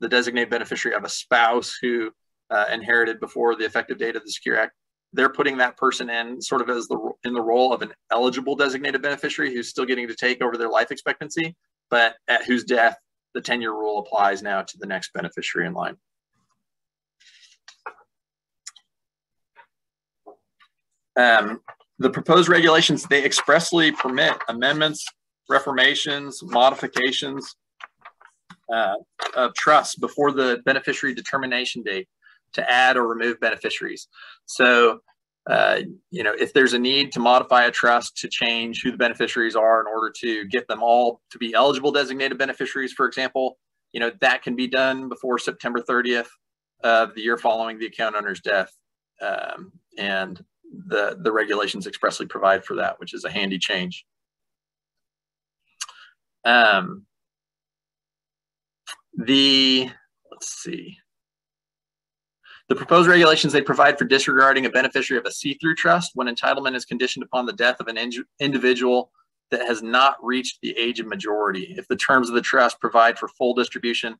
S1: the designated beneficiary of a spouse who uh, inherited before the effective date of the Secure Act. They're putting that person in sort of as the in the role of an eligible designated beneficiary who's still getting to take over their life expectancy, but at whose death the 10-year rule applies now to the next beneficiary in line. Um, the proposed regulations, they expressly permit amendments, reformations, modifications uh, of trust before the beneficiary determination date to add or remove beneficiaries. So, uh, you know, if there's a need to modify a trust to change who the beneficiaries are in order to get them all to be eligible designated beneficiaries, for example, you know, that can be done before September 30th of the year following the account owner's death. Um, and the, the regulations expressly provide for that, which is a handy change. Um, the, let's see. The proposed regulations, they provide for disregarding a beneficiary of a see-through trust when entitlement is conditioned upon the death of an individual that has not reached the age of majority. If the terms of the trust provide for full distribution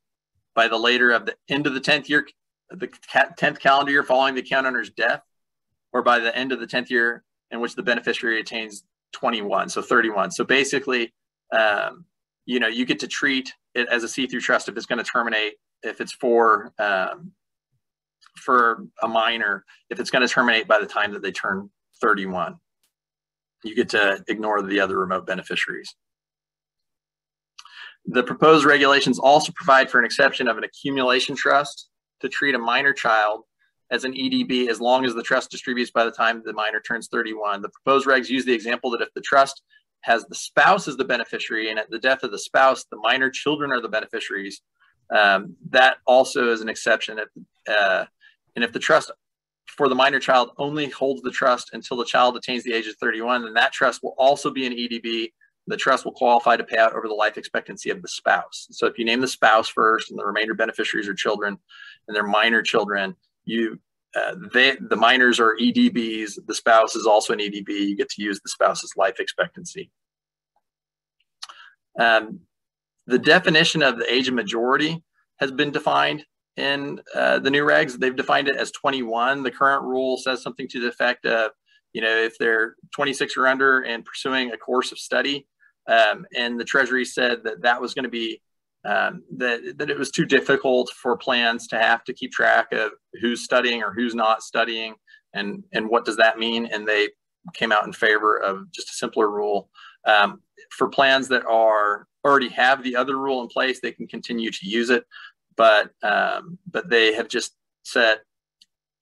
S1: by the later of the end of the 10th year, the 10th calendar year following the account owner's death, or by the end of the 10th year in which the beneficiary attains 21, so 31. So basically, um, you know, you get to treat it as a see-through trust if it's going to terminate, if it's for um, for a minor, if it's going to terminate by the time that they turn 31. You get to ignore the other remote beneficiaries. The proposed regulations also provide for an exception of an accumulation trust to treat a minor child as an EDB as long as the trust distributes by the time the minor turns 31. The proposed regs use the example that if the trust has the spouse as the beneficiary and at the death of the spouse, the minor children are the beneficiaries, um, that also is an exception. If, uh, and if the trust for the minor child only holds the trust until the child attains the age of 31, then that trust will also be an EDB. The trust will qualify to pay out over the life expectancy of the spouse. So if you name the spouse first and the remainder beneficiaries are children and they're minor children, you uh, they, the minors are EDBs. The spouse is also an EDB. You get to use the spouse's life expectancy. Um, the definition of the age of majority has been defined in uh, the new regs. They've defined it as 21. The current rule says something to the effect of, you know, if they're 26 or under and pursuing a course of study, um, and the Treasury said that that was going to be um, that, that it was too difficult for plans to have to keep track of who's studying or who's not studying and, and what does that mean. And they came out in favor of just a simpler rule. Um, for plans that are already have the other rule in place, they can continue to use it, but um, but they have just said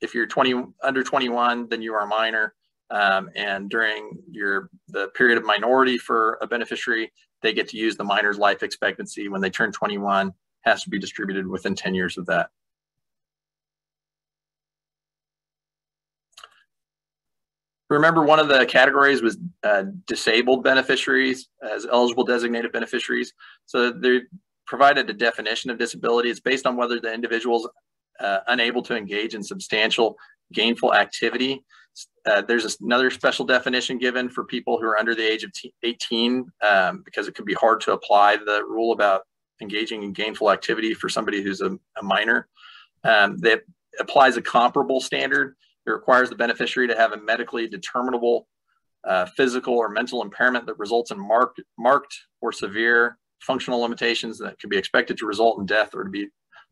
S1: if you're 20 under 21, then you are a minor. Um, and during your the period of minority for a beneficiary, they get to use the minor's life expectancy when they turn 21 has to be distributed within 10 years of that. Remember, one of the categories was uh, disabled beneficiaries as eligible designated beneficiaries. So they provided a definition of disability. It's based on whether the individual is uh, unable to engage in substantial gainful activity uh, there's another special definition given for people who are under the age of 18 um, because it can be hard to apply the rule about engaging in gainful activity for somebody who's a, a minor. Um, that applies a comparable standard It requires the beneficiary to have a medically determinable uh, physical or mental impairment that results in marked, marked or severe functional limitations that can be expected to result in death or to be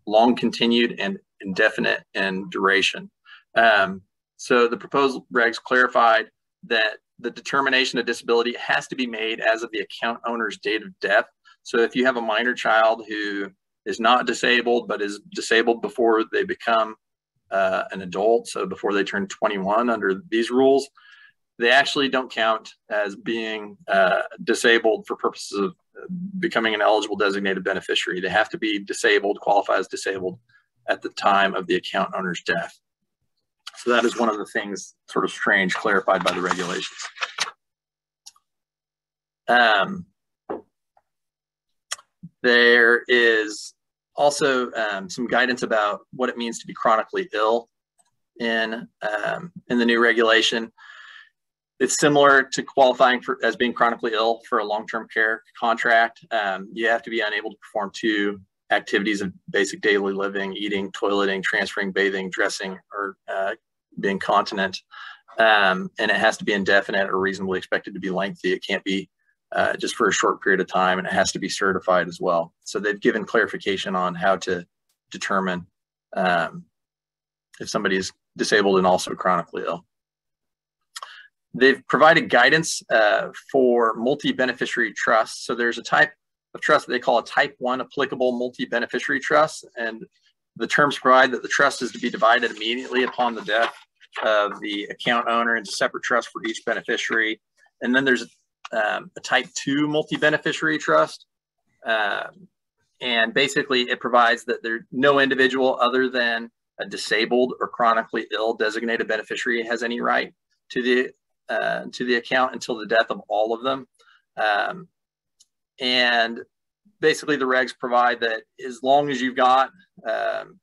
S1: long continued and indefinite in duration. Um, so the proposed regs clarified that the determination of disability has to be made as of the account owner's date of death. So if you have a minor child who is not disabled but is disabled before they become uh, an adult, so before they turn 21 under these rules, they actually don't count as being uh, disabled for purposes of becoming an eligible designated beneficiary. They have to be disabled, qualify as disabled at the time of the account owner's death. So that is one of the things sort of strange clarified by the regulations. Um, there is also um, some guidance about what it means to be chronically ill in, um, in the new regulation. It's similar to qualifying for as being chronically ill for a long-term care contract. Um, you have to be unable to perform two activities of basic daily living, eating, toileting, transferring, bathing, dressing, or uh, being continent. Um, and it has to be indefinite or reasonably expected to be lengthy. It can't be uh, just for a short period of time, and it has to be certified as well. So they've given clarification on how to determine um, if somebody is disabled and also chronically ill. They've provided guidance uh, for multi-beneficiary trusts. So there's a type of trust that they call a type one applicable multi-beneficiary trust. And the terms provide that the trust is to be divided immediately upon the death of the account owner into separate trusts for each beneficiary. And then there's um, a type two multi-beneficiary trust. Um, and basically it provides that there no individual other than a disabled or chronically ill designated beneficiary has any right to the uh, to the account until the death of all of them. Um, and basically the regs provide that as long as you've got, um,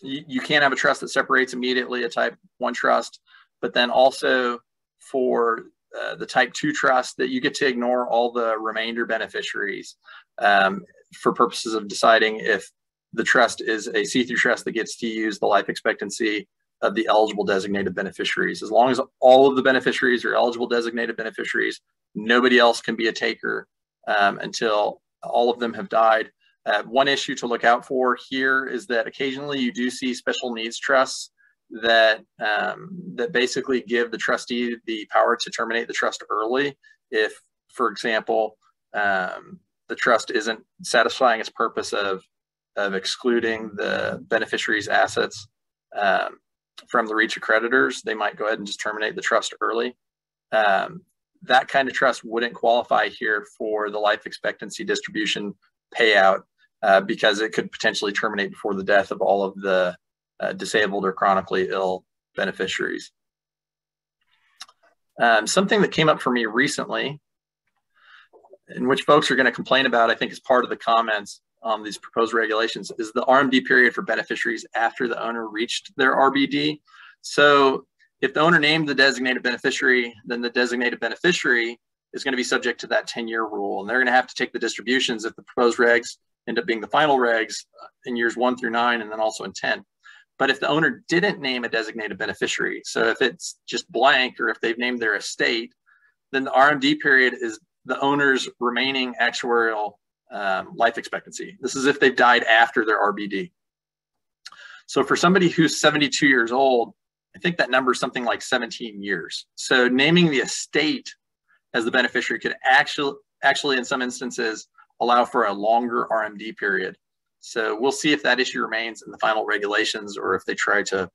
S1: you, you can't have a trust that separates immediately a type one trust, but then also for uh, the type two trust that you get to ignore all the remainder beneficiaries um, for purposes of deciding if the trust is a see-through trust that gets to use the life expectancy of the eligible designated beneficiaries. As long as all of the beneficiaries are eligible designated beneficiaries, nobody else can be a taker um, until all of them have died. Uh, one issue to look out for here is that occasionally you do see special needs trusts that um, that basically give the trustee the power to terminate the trust early if, for example, um, the trust isn't satisfying its purpose of of excluding the beneficiary's assets um, from the reach of creditors. They might go ahead and just terminate the trust early. Um, that kind of trust wouldn't qualify here for the life expectancy distribution payout uh, because it could potentially terminate before the death of all of the uh, disabled or chronically ill beneficiaries. Um, something that came up for me recently, in which folks are going to complain about, I think, is part of the comments on these proposed regulations, is the RMD period for beneficiaries after the owner reached their RBD. So if the owner named the designated beneficiary, then the designated beneficiary is going to be subject to that 10 year rule. And they're going to have to take the distributions if the proposed regs end up being the final regs in years one through nine and then also in 10. But if the owner didn't name a designated beneficiary, so if it's just blank or if they've named their estate, then the RMD period is the owner's remaining actuarial um, life expectancy. This is if they've died after their RBD. So for somebody who's 72 years old, I think that number is something like 17 years. So naming the estate as the beneficiary could actually, actually in some instances, allow for a longer RMD period. So we'll see if that issue remains in the final regulations or if they try to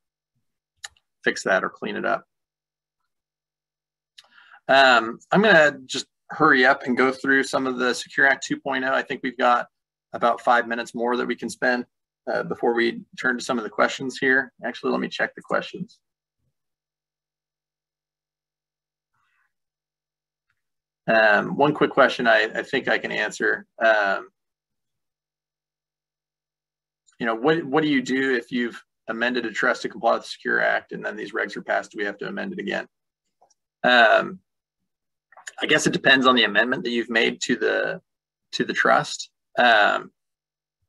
S1: fix that or clean it up. Um, I'm going to just hurry up and go through some of the Secure Act 2.0. I think we've got about five minutes more that we can spend uh, before we turn to some of the questions here. Actually, let me check the questions. Um, one quick question I, I, think I can answer. Um, you know, what, what do you do if you've amended a trust to comply with the Secure Act and then these regs are passed, do we have to amend it again? Um, I guess it depends on the amendment that you've made to the to the trust. Um,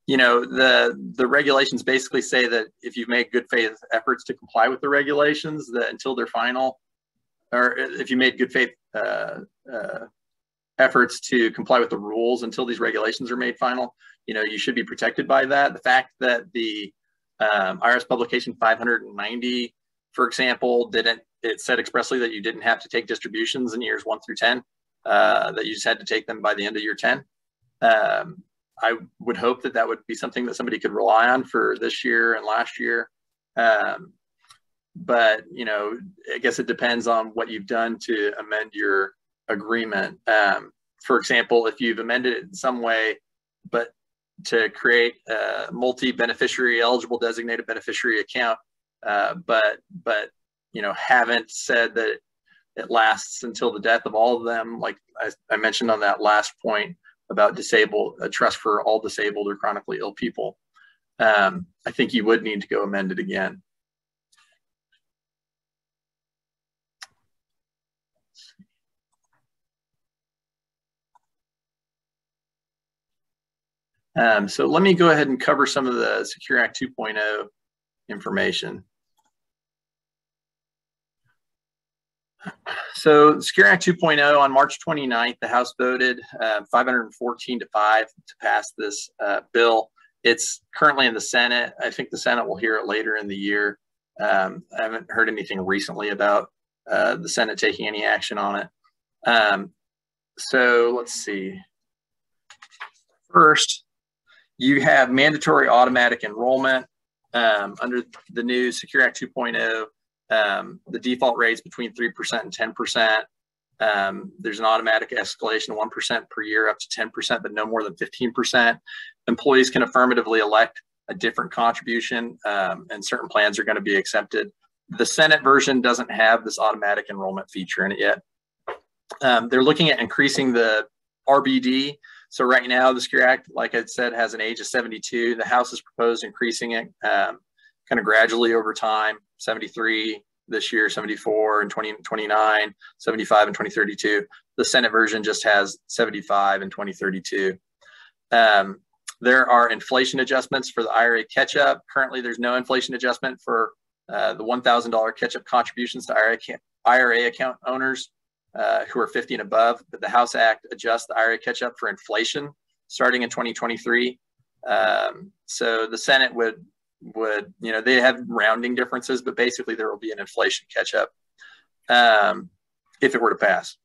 S1: you know, the the regulations basically say that if you've made good faith efforts to comply with the regulations, that until they're final, or if you made good faith uh, uh, efforts to comply with the rules until these regulations are made final, you know, you should be protected by that. The fact that the um, IRS publication 590, for example, didn't it said expressly that you didn't have to take distributions in years one through 10, uh, that you just had to take them by the end of year 10. Um, I would hope that that would be something that somebody could rely on for this year and last year. Um, but you know, I guess it depends on what you've done to amend your agreement. Um, for example, if you've amended it in some way, but to create a multi-beneficiary eligible designated beneficiary account, uh, but but you know haven't said that it lasts until the death of all of them, like I, I mentioned on that last point about disabled a trust for all disabled or chronically ill people. Um, I think you would need to go amend it again. Um, so let me go ahead and cover some of the Secure Act 2.0 information. So Secure Act 2.0 on March 29th, the House voted uh, 514 to 5 to pass this uh, bill. It's currently in the Senate. I think the Senate will hear it later in the year. Um, I haven't heard anything recently about uh, the Senate taking any action on it. Um, so let's see. First, you have mandatory automatic enrollment um, under the new Secure Act 2.0. Um, the default rates between 3% and 10%. Um, there's an automatic escalation of 1% per year up to 10%, but no more than 15%. Employees can affirmatively elect a different contribution, um, and certain plans are going to be accepted. The Senate version doesn't have this automatic enrollment feature in it yet. Um, they're looking at increasing the RBD so right now, the Secure Act, like I said, has an age of 72. The House has proposed increasing it um, kind of gradually over time, 73 this year, 74 and 2029, 75 and 2032. The Senate version just has 75 and 2032. Um, there are inflation adjustments for the IRA catch-up. Currently, there's no inflation adjustment for uh, the $1,000 catch-up contributions to IRA, IRA account owners uh, who are 50 and above. But the House Act adjusts the IRA catch up for inflation starting in 2023. Um, so the Senate would would you know they have rounding differences, but basically there will be an inflation catch up um, if it were to pass.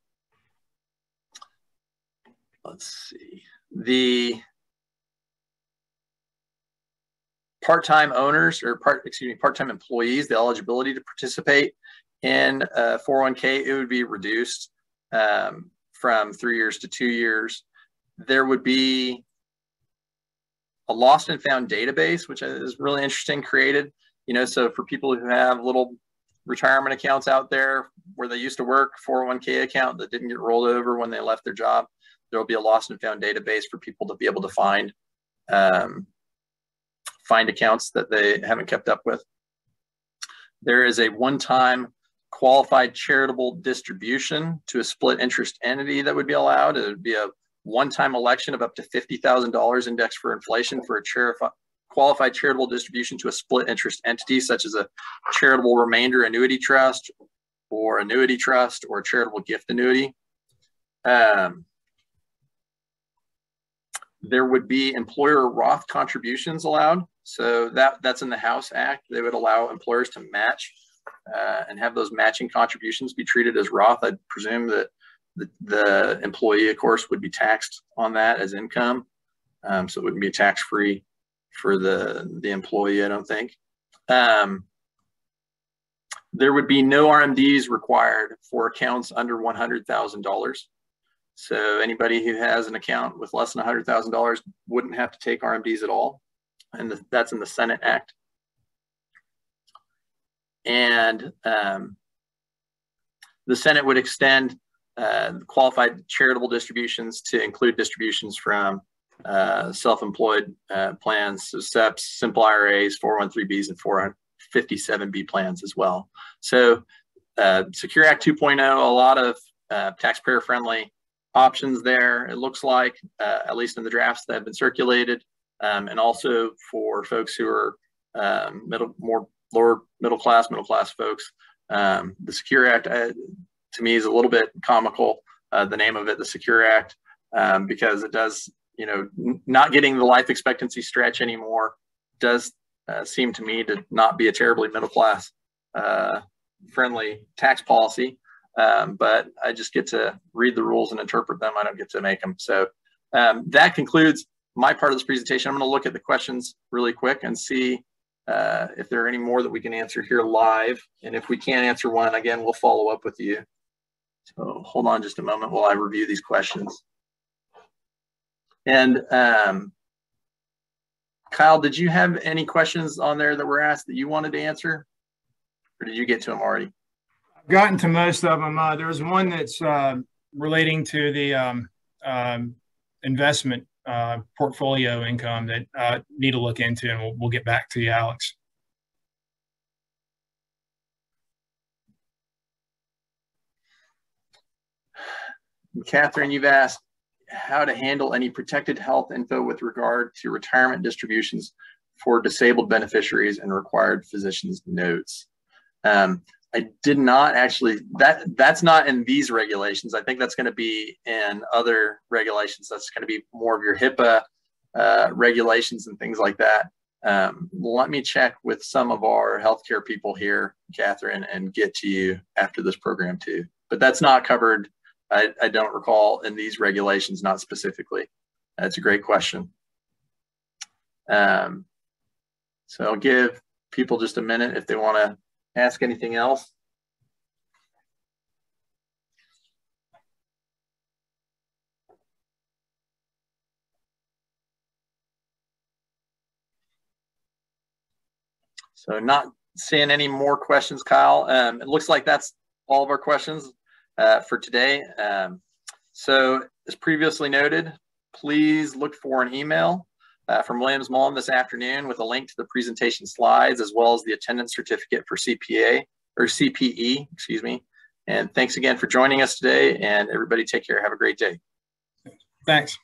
S1: Let's see the part-time owners or part excuse me part-time employees the eligibility to participate in a 401k, it would be reduced um, from three years to two years. There would be a lost and found database, which is really interesting, created. You know, so for people who have little retirement accounts out there where they used to work, 401k account that didn't get rolled over when they left their job, there will be a lost and found database for people to be able to find um, find accounts that they haven't kept up with. There is a one-time qualified charitable distribution to a split interest entity that would be allowed. It would be a one-time election of up to $50,000 indexed for inflation for a qualified charitable distribution to a split interest entity, such as a charitable remainder annuity trust or annuity trust or charitable gift annuity. Um, there would be employer Roth contributions allowed. So that, that's in the House Act. They would allow employers to match uh, and have those matching contributions be treated as Roth. I'd presume that the, employee, of course, would be taxed on that as income. Um, so it wouldn't be tax free for the, the employee, I don't think. Um, there would be no RMDs required for accounts under $100,000. So anybody who has an account with less than $100,000 wouldn't have to take RMDs at all. And the, that's in the Senate Act and um, the Senate would extend uh, qualified charitable distributions to include distributions from uh, self-employed uh, plans, so SEPs, simple IRAs, 401(b)s, and 457B plans as well. So uh, Secure Act 2.0, a lot of uh, taxpayer-friendly options there. It looks like, uh, at least in the drafts that have been circulated, um, and also for folks who are um, middle, more lower middle class, middle class folks. Um, the Secure Act, uh, to me, is a little bit comical. Uh, the name of it, the Secure Act, um, because it does, you know, not getting the life expectancy stretch anymore does uh, seem to me to not be a terribly middle class uh, friendly tax policy. Um, but I just get to read the rules and interpret them. I don't get to make them. So um, that concludes my part of this presentation. I'm going to look at the questions really quick and see uh, if there are any more that we can answer here live. And if we can't answer one, again, we'll follow up with you. So hold on just a moment while I review these questions. And um, Kyle, did you have any questions on there that were asked that you wanted to answer? Or did you get to them already?
S2: I've gotten to most of them. Uh, there's one that's uh, relating to the um, um, investment uh, portfolio income that uh, need to look into, and we'll, we'll get back to you, Alex.
S1: Catherine, you've asked how to handle any protected health info with regard to retirement distributions for disabled beneficiaries and required physician's notes. Um, I did not actually that that's not in these regulations. I think that's going to be in other regulations. That's going to be more of your HIPAA uh, regulations and things like that. Um, let me check with some of our healthcare people here, Catherine, and get to you after this program too. But that's not covered. I, I don't recall in these regulations, not specifically. That's a great question. Um, so I'll give people just a minute if they want to ask anything else? So not seeing any more questions, Kyle. Um, it looks like that's all of our questions uh, for today. Um, so as previously noted, please look for an email uh, from Williams Mullen this afternoon with a link to the presentation slides as well as the attendance certificate for CPA or CPE, excuse me. And thanks again for joining us today and everybody take care. Have a great day.
S2: Thanks.